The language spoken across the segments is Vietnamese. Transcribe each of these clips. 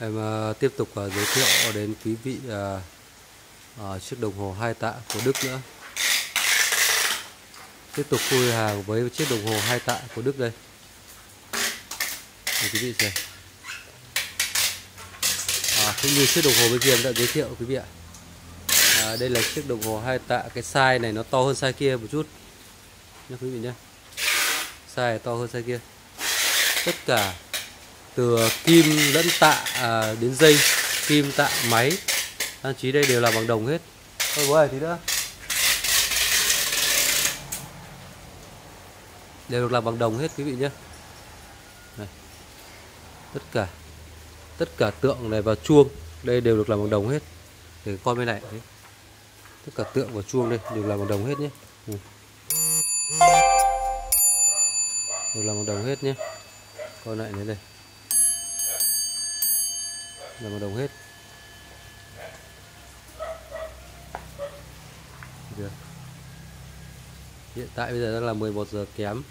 Em ờ, tiếp tục ờ, giới thiệu đến quý vị ờ, chiếc đồng hồ hai tạ của Đức nữa. Tiếp tục khui hàng với chiếc đồng hồ hai tạ của Đức đây. Để quý vị xem. À, cũng như chiếc đồng hồ bên kia em đã giới thiệu quý vị ạ. À, đây là chiếc đồng hồ hai tạ, cái size này nó to hơn size kia một chút. Nha quý vị nhé. Size to hơn size kia. Tất cả từ kim lẫn tạ à, đến dây kim tạ máy. Trang trí đây đều là bằng đồng hết. Thôi bố ơi tí nữa. Đều được làm bằng đồng hết quý vị nhé. Này. tất cả tất cả tượng này và chuông đây đều được làm bằng đồng hết. Để coi bên này đấy. tất cả tượng và chuông đây đều làm bằng đồng hết nhé. Ừ. đều làm bằng đồng hết nhé. Coi lại này đây là một đồng hết. Được. hiện tại bây giờ đang là 11 giờ kém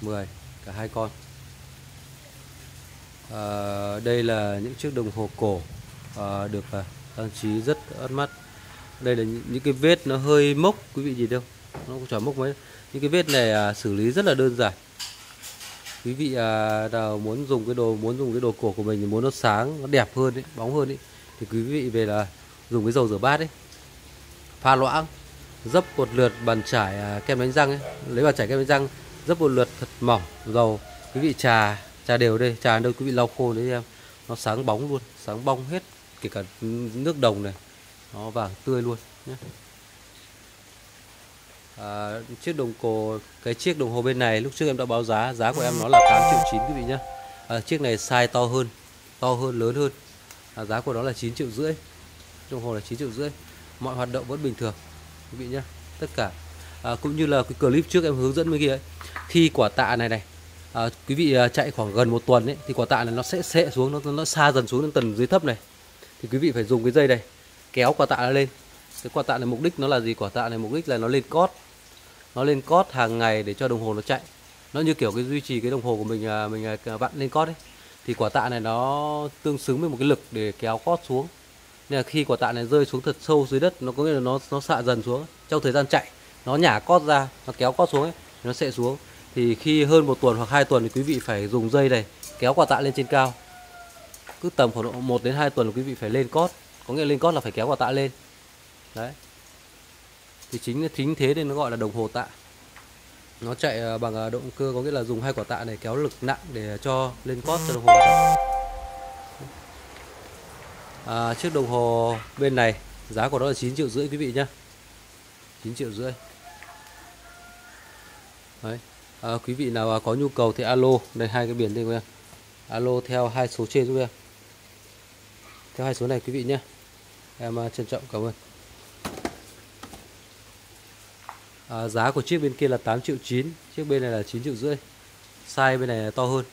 10 cả hai con. À, đây là những chiếc đồng hồ cổ à, được à, trang trí rất ớt mắt. Đây là những, những cái vết nó hơi mốc quý vị nhìn đâu nó cũng chả mốc mấy. Những cái vết này à, xử lý rất là đơn giản quý vị à, nào muốn dùng cái đồ muốn dùng cái đồ cổ của mình thì muốn nó sáng nó đẹp hơn ấy, bóng hơn ấy, thì quý vị về là dùng cái dầu rửa bát ấy. Pha loãng dấp một lượt bàn chải à, kem đánh răng ấy. Lấy bàn chải kem đánh răng dấp một lượt thật mỏng dầu. Quý vị trà trà đều đây trà đâu quý vị lau khô đấy em. Nó sáng bóng luôn sáng bong hết kể cả nước đồng này. Nó vàng tươi luôn nhé à, chiếc đồng hồ cái chiếc đồng hồ bên này lúc trước em đã báo giá giá của em nó là 8 triệu 9 quý vị nhé à, ờ, chiếc này size to hơn to hơn lớn hơn. À, giá của nó là 9 triệu rưỡi đồng hồ là 9 triệu rưỡi. Mọi hoạt động vẫn bình thường quý vị nhé tất cả. À, cũng như là cái clip trước em hướng dẫn bên kia ấy. khi quả tạ này này à, quý vị chạy khoảng gần một tuần ấy thì quả tạ này nó sẽ sệ xuống nó nó xa dần xuống đến tầng dưới thấp này. Thì quý vị phải dùng cái dây này kéo quả tạ lên. Cái quả tạ này mục đích nó là gì? Quả tạ này mục đích là nó lên cót nó lên cót hàng ngày để cho đồng hồ nó chạy. Nó như kiểu cái duy trì cái đồng hồ của mình à, mình à, vặn lên cót ấy. Thì quả tạ này nó tương xứng với một cái lực để kéo cót xuống. Nên là khi quả tạ này rơi xuống thật sâu dưới đất, nó có nghĩa là nó nó xạ dần xuống. Trong thời gian chạy, nó nhả cót ra, nó kéo cót xuống ấy nó sẽ xuống. Thì khi hơn một tuần hoặc hai tuần thì quý vị phải dùng dây này kéo quả tạ lên trên cao. Cứ tầm khoảng độ một đến hai tuần là quý vị phải lên cót. Có nghĩa là lên cót là phải kéo quả tạ lên. Đấy thì chính chính thế nên nó gọi là đồng hồ tạ. Nó chạy à, bằng à, động cơ có nghĩa là dùng hai quả tạ này kéo lực nặng để cho lên cót cho đồng hồ. À, chiếc đồng hồ bên này giá của nó là 9 triệu rưỡi quý vị nhé 9 triệu rưỡi. Đấy. À, quý vị nào à, có nhu cầu thì alo đây hai cái biển đây của em alo theo hai số trên giúp em theo hai số này quý vị nhé em trân trọng cảm ơn. À, giá của chiếc bên kia là 8 triệu 9 chiếc bên này là 9 triệu rưỡi. Size bên này là to hơn.